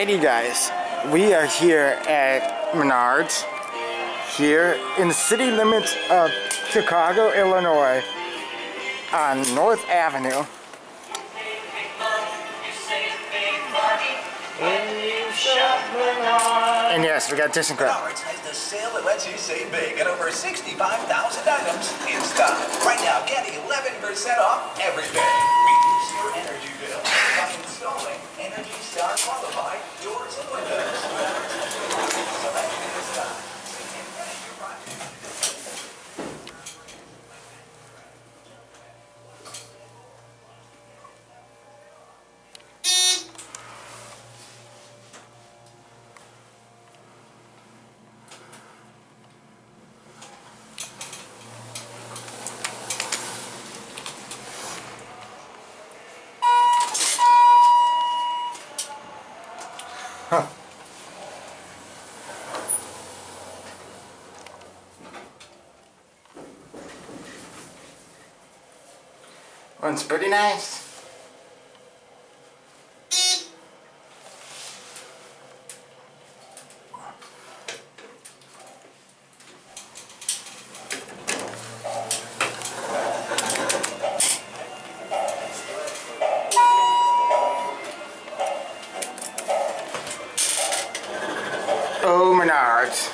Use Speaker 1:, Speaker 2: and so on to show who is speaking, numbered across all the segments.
Speaker 1: Alrighty guys, we are here at Menards, here in the city limits of Chicago, Illinois, on North Avenue. And yes, we got Disincript.
Speaker 2: Menards has the sale that lets you save big at over 65,000 items in stock. Right now, get 11% off everything.
Speaker 1: One's pretty nice. Oh, Menards.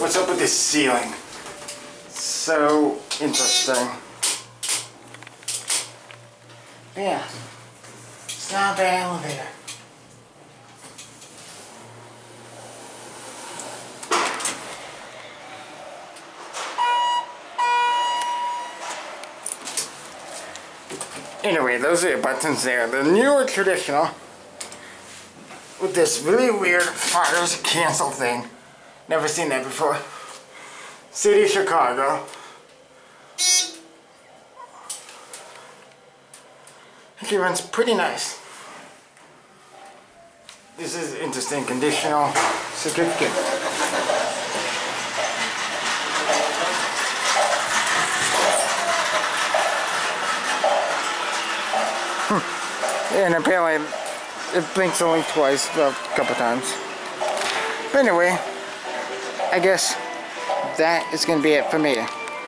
Speaker 1: What's up with this ceiling? So interesting. Yeah. It's not a bad elevator. Anyway, those are your buttons there. The newer traditional with this really weird fires cancel thing. Never seen that before. City of Chicago. It runs pretty nice. This is interesting conditional certificate. And apparently it blinks only twice, a couple times. But anyway, I guess that is going to be it for me.